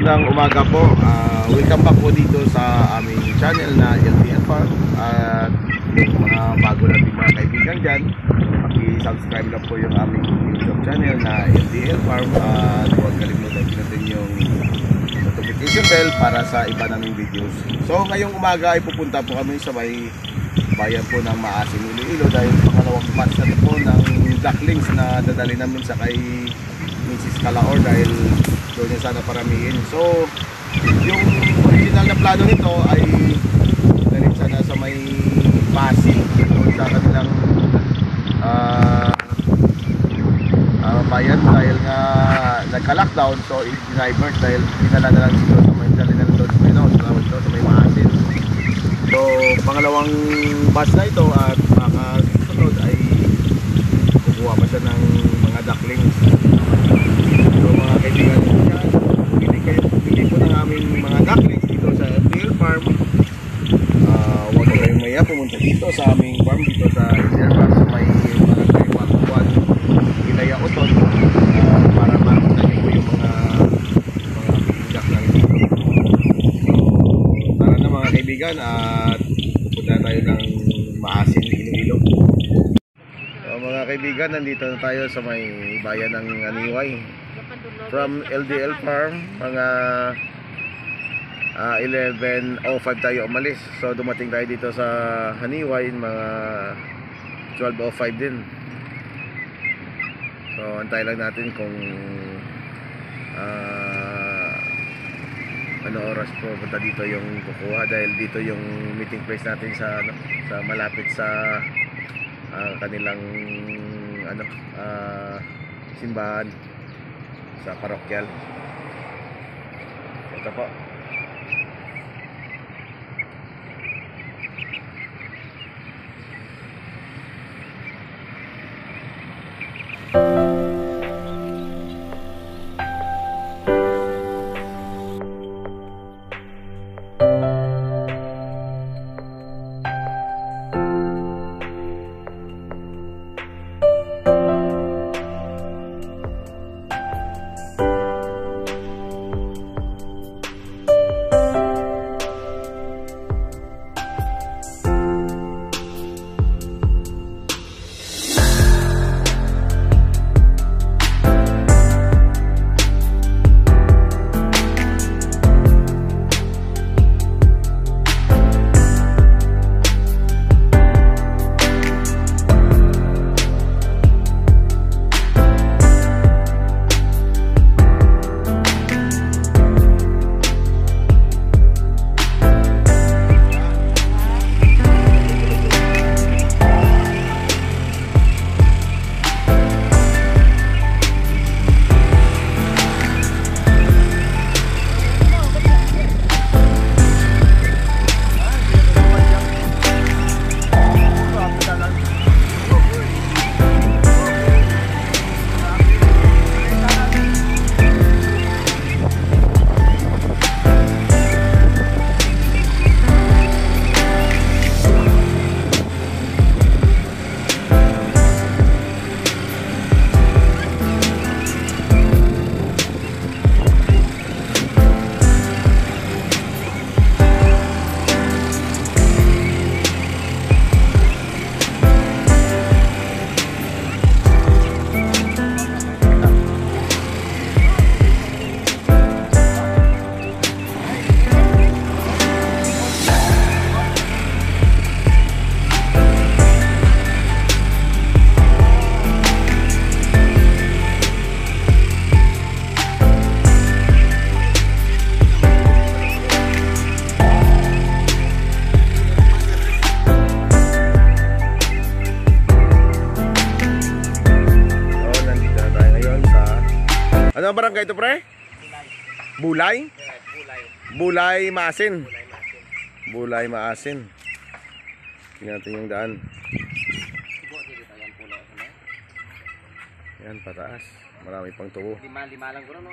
magandang umaga po. Ah, welcome back po dito sa aming channel na LTL Farm. At yung mga bago nating mga kaibigan dyan, paki-subscribe na po yung aming YouTube channel na LTL Farm. At huwag kalimutan natin yung notification bell para sa iba naming videos. So ngayong umaga ay pupunta po kami sa may bayan po ng Maasin Iloilo dahil pangalawang batch na po ng ducklings na dadali namin sa kay Mrs. Calaor dahil doon niya sana paramihin. So, yung original na plano nito ay dalhin sana sa may Pasig doon sa kanilang ah ah, bayan dahil nga nagka-lockdown so i-divert dahil dinala na lang dito sa may dali na doon sa may, no, sa, sa, may Maasin. So, pangalawang batch na ito at baka susunod ay kukuha pa siya ng mga ducklings. So, mga kaibigan dyan, hindi kayo bili po ng aming mga ducklings dito sa FPL Farm. Ah, huwag kayong maya pumunta dito sa aming farm dito sa Farm sa may barangay 121 Ilaya Oton ah, para makita niyo yung mga mga duck na dito. So, tara na mga kaibigan at pupunta tayo ng Maasin, Iloilo. So, mga kaibigan, nandito na tayo sa may bayan ng Aniway. From LDL Farm, mga ah, 11.05 tayo umalis. So, dumating tayo dito sa Haniway, mga 12.05 din. So, antay lang natin kung ah, ano oras po punta dito yung kukuha dahil dito yung meeting place natin sa ano, sa malapit sa ah, kanilang ano ah, simbahan sa parokyal. Ito po. Barangay ito, pre? Bulay? Bulay Maasin. Bulay Maasin. Tingnan natin yung daan. Yan, pataas. Marami pang tubo. Lima, lima lang ko no?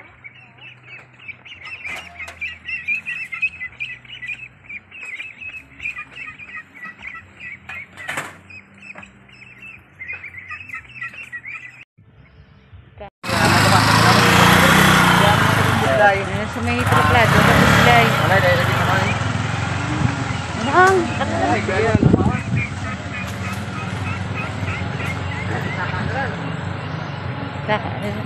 May truplado. Tapos Alay, dahil lagi naman. ang, Ay.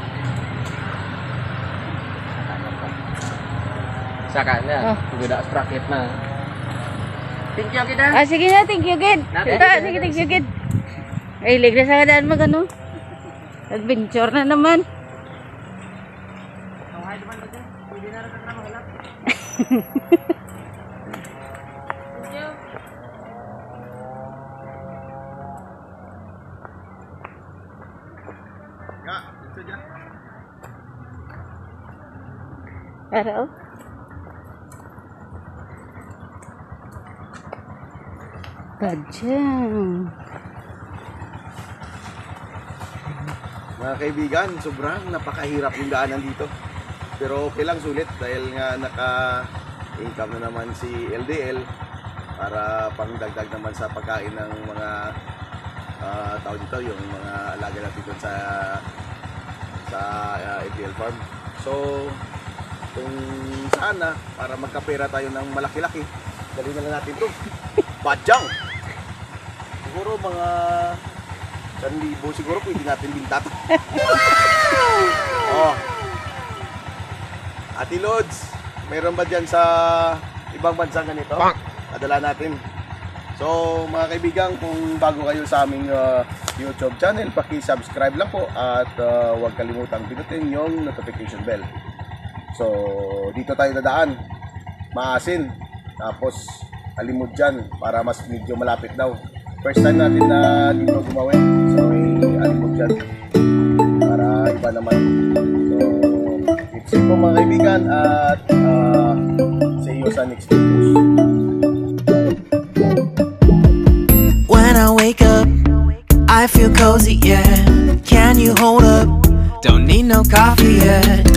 Saka, na. Oh. Na. Thank you kita. Ah, sige na, thank you, Gid. Ah, sige, thank you, Gid. Ay, sa kadaan ano. Adventure na naman. Araw. Kadyang. Mga kaibigan, sobrang napakahirap yung daanan dito. Pero okay lang sulit dahil nga naka-income na naman si LDL para pangdagdag naman sa pagkain ng mga uh, tao dito, yung mga alaga natin dito sa sa uh, LDL farm. So, kung sana, para magkapera tayo ng malaki-laki, dali na lang natin to. Badyang! Siguro mga 1,000 siguro pwede natin binta to. oh. Ate Lods, mayroon ba dyan sa ibang bansa ganito? Padala natin. So, mga kaibigan, kung bago kayo sa aming uh, YouTube channel, paki-subscribe lang po at uh, huwag kalimutang pinutin yung notification bell. So, dito tayo dadaan. Maasin. Tapos, alimod dyan para mas medyo malapit daw. First time natin na dito gumawin. So, alimod dyan. Para iba naman. So, keep safe po mga kaibigan at uh, When I wake up, I feel cozy, yeah. Can you hold up? Don't need no coffee yet.